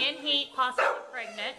in heat, possibly pregnant.